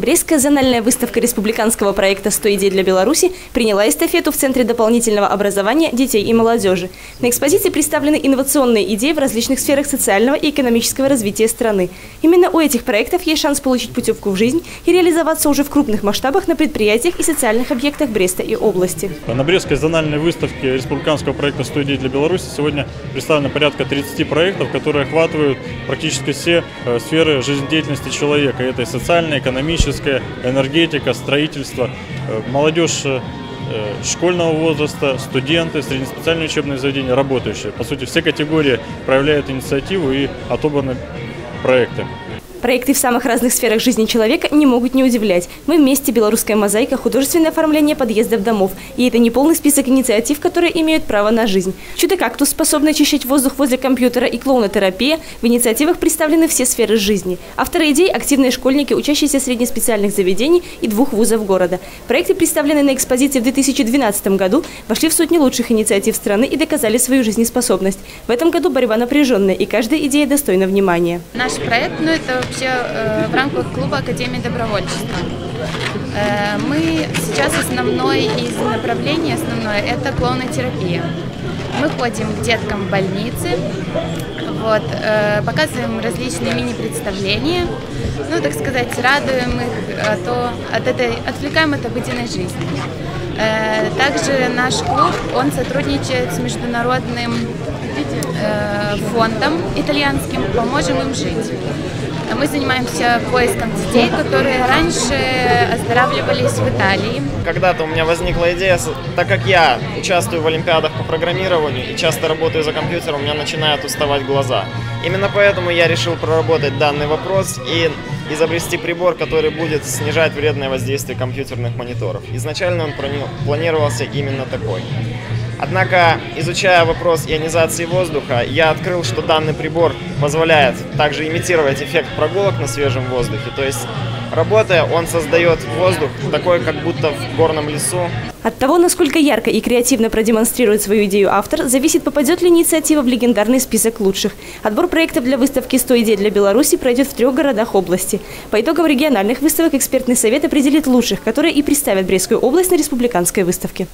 Брестская зональная выставка республиканского проекта «100 идей для Беларуси» приняла эстафету в Центре дополнительного образования детей и молодежи. На экспозиции представлены инновационные идеи в различных сферах социального и экономического развития страны. Именно у этих проектов есть шанс получить путевку в жизнь и реализоваться уже в крупных масштабах на предприятиях и социальных объектах Бреста и области. На Брестской зональной выставке республиканского проекта «100 идей для Беларуси» сегодня представлено порядка 30 проектов, которые охватывают практически все э, сферы жизнедеятельности человека. Это и социальная, экономическая, энергетика, строительство, э, молодежь э, школьного возраста, студенты, среднеспециальные учебные заведения, работающие. По сути, все категории проявляют инициативу и отобраны проекты. Проекты в самых разных сферах жизни человека не могут не удивлять. Мы вместе «Белорусская мозаика», художественное оформление подъездов домов. И это не полный список инициатив, которые имеют право на жизнь. Чудо-кактус, способный очищать воздух возле компьютера и клоунотерапия. В инициативах представлены все сферы жизни. Авторы идей – активные школьники, учащиеся среднеспециальных заведений и двух вузов города. Проекты, представленные на экспозиции в 2012 году, вошли в сотни лучших инициатив страны и доказали свою жизнеспособность. В этом году борьба напряженная, и каждая идея достойна внимания. Наш проект, ну это вообще э, в рамках клуба Академии добровольчества. Э, мы сейчас основной из направлений, основное, это клоунотерапия. Мы ходим к деткам в больницы, вот, э, показываем различные мини-представления, ну, так сказать, радуем их, а то от этой, отвлекаем от обыденной жизни. Э, также наш клуб, он сотрудничает с международным э, фондом итальянским «Поможем им жить». Мы занимаемся поиском детей, которые раньше оздоравливались в Италии. Когда-то у меня возникла идея, так как я участвую в олимпиадах по программированию и часто работаю за компьютером, у меня начинают уставать глаза. Именно поэтому я решил проработать данный вопрос и изобрести прибор, который будет снижать вредное воздействие компьютерных мониторов. Изначально он планировался именно такой. Однако, изучая вопрос ионизации воздуха, я открыл, что данный прибор позволяет также имитировать эффект прогулок на свежем воздухе. То есть, работая, он создает воздух такой, как будто в горном лесу. От того, насколько ярко и креативно продемонстрирует свою идею автор, зависит, попадет ли инициатива в легендарный список лучших. Отбор проектов для выставки «100 идей для Беларуси» пройдет в трех городах области. По итогам региональных выставок экспертный совет определит лучших, которые и представят Брестскую область на республиканской выставке.